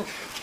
Okay.